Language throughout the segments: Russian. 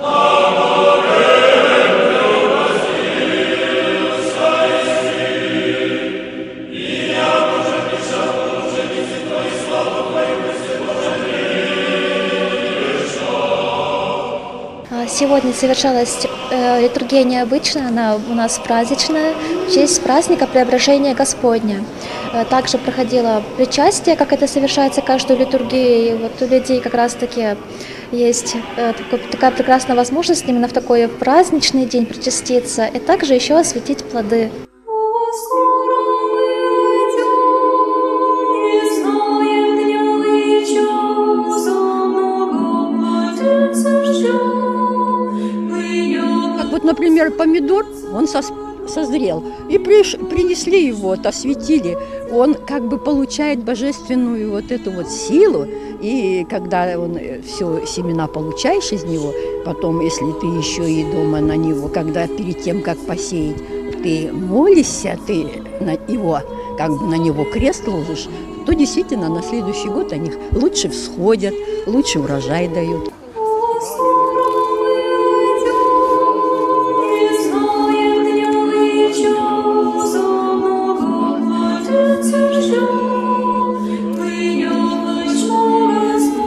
А, Сегодня совершалась э, литургия необычная, она у нас праздничная, в честь праздника Преображения Господня. Э, Также проходило причастие, как это совершается каждую литургию. И вот у людей как раз-таки есть э, такая прекрасная возможность именно в такой праздничный день причаститься и также еще осветить плоды. Как вот, например, помидор, он сос- созрел, и приш- принесли его, вот, осветили. Он как бы получает божественную вот эту вот силу, и когда он все семена получаешь из него, потом, если ты еще и дома на него, когда перед тем, как посеять, ты молишься, ты на его, как бы на него крест ложишь, то действительно на следующий год они лучше всходят, лучше урожай дают.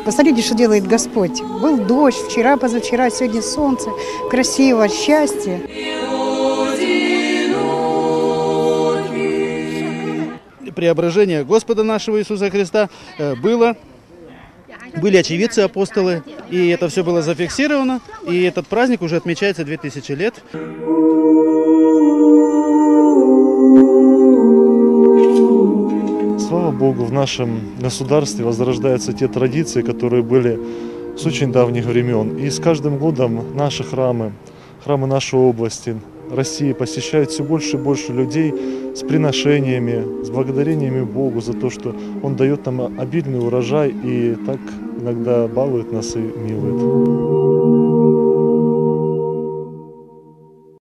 Посмотрите, что делает Господь. Был дождь вчера, позавчера, сегодня солнце. Красиво, счастье. преображение Господа нашего Иисуса Христа э, было, были очевидцы, апостолы, и это все было зафиксировано, и этот праздник уже отмечается 2000 лет. Слава Богу, в нашем государстве возрождаются те традиции, которые были с очень давних времен. И с каждым годом наши храмы, храмы нашей области, России посещают все больше и больше людей с приношениями, с благодарениями Богу за то, что Он дает нам обильный урожай и так иногда балует нас и милует.